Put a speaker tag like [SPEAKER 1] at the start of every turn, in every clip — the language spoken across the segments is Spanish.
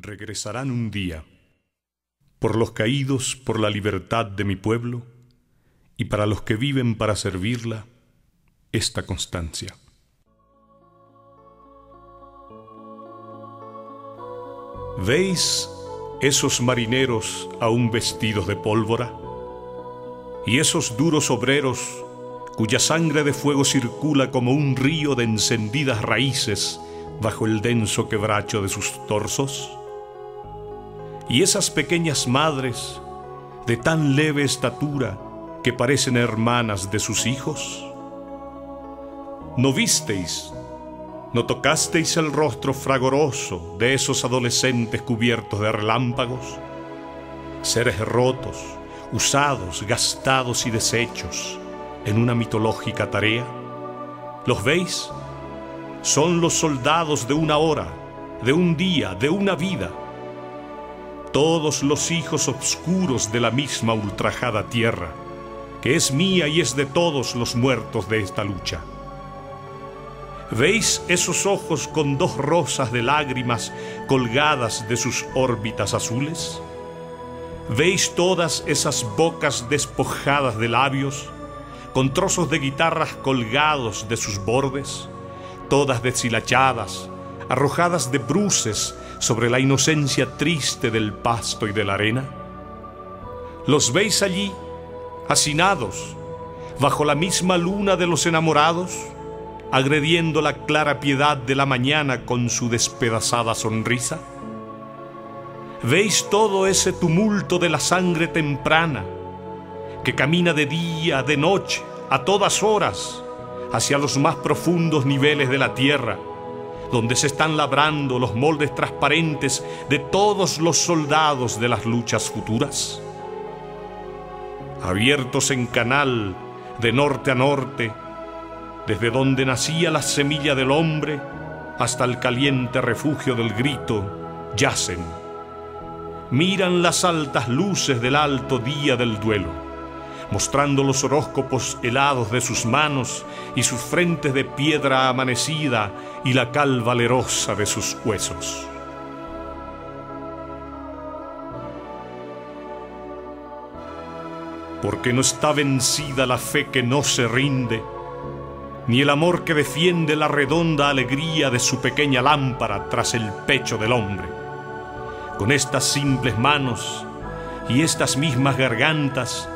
[SPEAKER 1] Regresarán un día, por los caídos por la libertad de mi pueblo, y para los que viven para servirla, esta constancia. ¿Veis esos marineros aún vestidos de pólvora? Y esos duros obreros cuya sangre de fuego circula como un río de encendidas raíces bajo el denso quebracho de sus torsos? Y esas pequeñas madres de tan leve estatura que parecen hermanas de sus hijos? ¿No visteis, no tocasteis el rostro fragoroso de esos adolescentes cubiertos de relámpagos? Seres rotos, usados, gastados y deshechos en una mitológica tarea. ¿Los veis? Son los soldados de una hora, de un día, de una vida todos los hijos obscuros de la misma ultrajada tierra, que es mía y es de todos los muertos de esta lucha. ¿Veis esos ojos con dos rosas de lágrimas colgadas de sus órbitas azules? ¿Veis todas esas bocas despojadas de labios, con trozos de guitarras colgados de sus bordes, todas deshilachadas, arrojadas de bruces sobre la inocencia triste del pasto y de la arena? ¿Los veis allí, hacinados, bajo la misma luna de los enamorados, agrediendo la clara piedad de la mañana con su despedazada sonrisa? ¿Veis todo ese tumulto de la sangre temprana que camina de día, de noche, a todas horas, hacia los más profundos niveles de la tierra? Donde se están labrando los moldes transparentes de todos los soldados de las luchas futuras? Abiertos en canal de norte a norte, desde donde nacía la semilla del hombre hasta el caliente refugio del grito, yacen. Miran las altas luces del alto día del duelo mostrando los horóscopos helados de sus manos y sus frentes de piedra amanecida y la cal valerosa de sus huesos. Porque no está vencida la fe que no se rinde, ni el amor que defiende la redonda alegría de su pequeña lámpara tras el pecho del hombre. Con estas simples manos y estas mismas gargantas,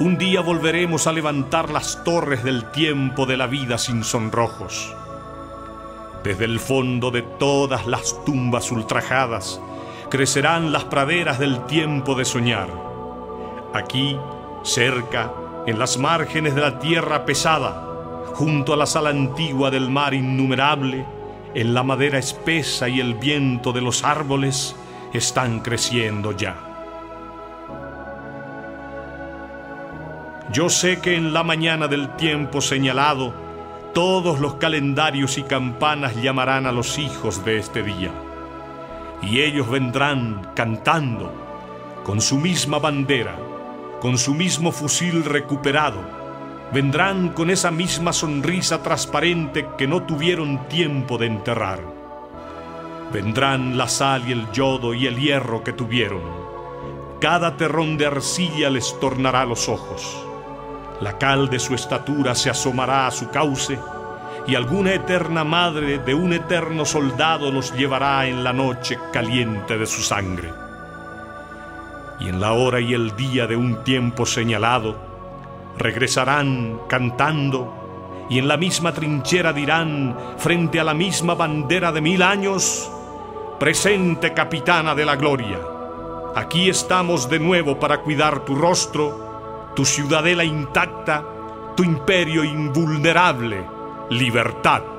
[SPEAKER 1] un día volveremos a levantar las torres del tiempo de la vida sin sonrojos. Desde el fondo de todas las tumbas ultrajadas crecerán las praderas del tiempo de soñar. Aquí, cerca, en las márgenes de la tierra pesada, junto a la sala antigua del mar innumerable, en la madera espesa y el viento de los árboles, están creciendo ya. Yo sé que en la mañana del tiempo señalado, todos los calendarios y campanas llamarán a los hijos de este día. Y ellos vendrán cantando, con su misma bandera, con su mismo fusil recuperado. Vendrán con esa misma sonrisa transparente que no tuvieron tiempo de enterrar. Vendrán la sal y el yodo y el hierro que tuvieron. Cada terrón de arcilla les tornará los ojos la cal de su estatura se asomará a su cauce, y alguna eterna madre de un eterno soldado los llevará en la noche caliente de su sangre. Y en la hora y el día de un tiempo señalado, regresarán cantando, y en la misma trinchera dirán, frente a la misma bandera de mil años, presente capitana de la gloria, aquí estamos de nuevo para cuidar tu rostro, tu ciudadela intacta, tu imperio invulnerable, libertad.